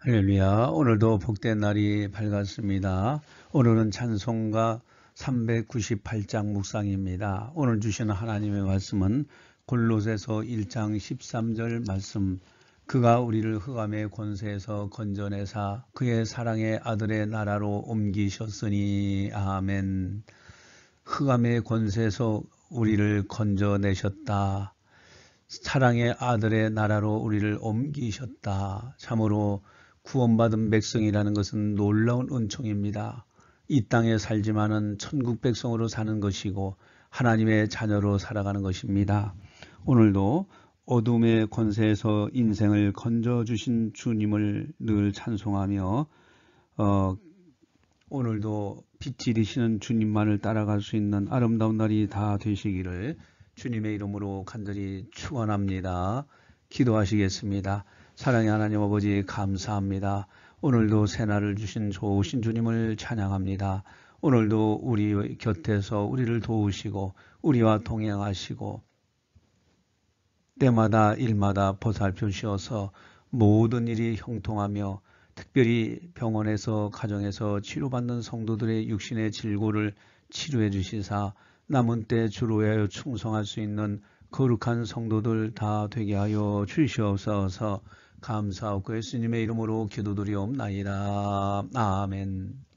할렐루야. 오늘도 복된 날이 밝았습니다. 오늘은 찬송가 398장 묵상입니다. 오늘 주시는 하나님의 말씀은 골로새서 1장 13절 말씀 그가 우리를 흑암의 권세에서 건져내사 그의 사랑의 아들의 나라로 옮기셨으니 아멘. 흑암의 권세에서 우리를 건져내셨다. 사랑의 아들의 나라로 우리를 옮기셨다. 참으로 구원받은 백성이라는 것은 놀라운 은총입니다. 이 땅에 살지만은 천국 백성으로 사는 것이고 하나님의 자녀로 살아가는 것입니다. 오늘도 어둠의 권세에서 인생을 건져 주신 주님을 늘 찬송하며 어, 오늘도 빛이 되시는 주님만을 따라갈 수 있는 아름다운 날이 다 되시기를 주님의 이름으로 간절히 축원합니다. 기도하시겠습니다. 사랑의 하나님 아버지 감사합니다. 오늘도 새날을 주신 좋으신 주님을 찬양합니다. 오늘도 우리 곁에서 우리를 도우시고 우리와 동행하시고 때마다 일마다 보살펴 주셔서 모든 일이 형통하며 특별히 병원에서 가정에서 치료받는 성도들의 육신의 질고를 치료해 주시사 남은 때 주로 하여 충성할 수 있는 거룩한 성도들 다 되게 하여 주시옵소서 감사하고 예수님의 이름으로 기도드리옵나이다. 아멘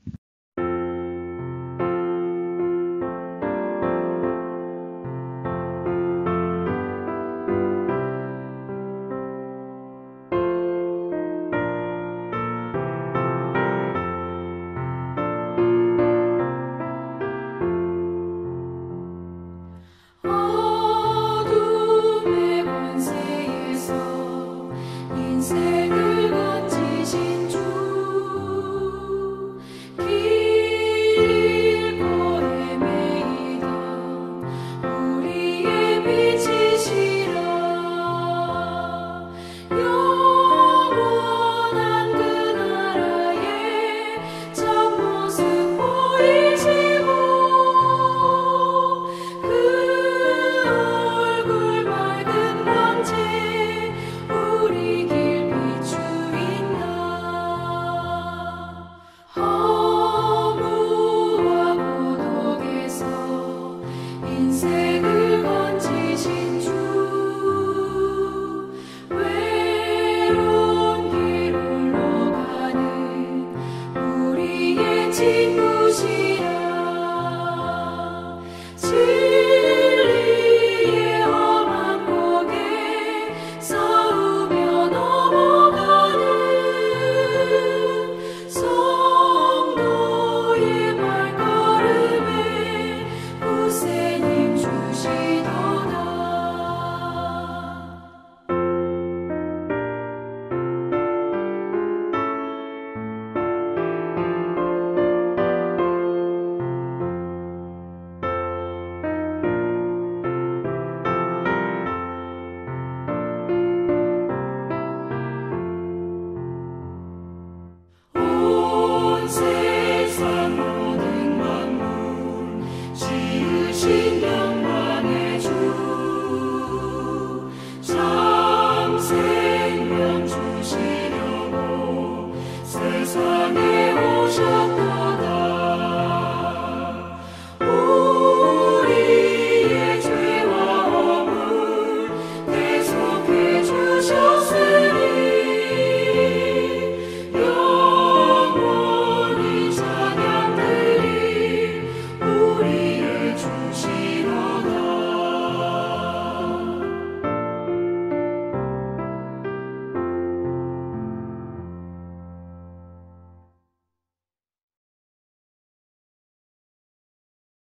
Jesus.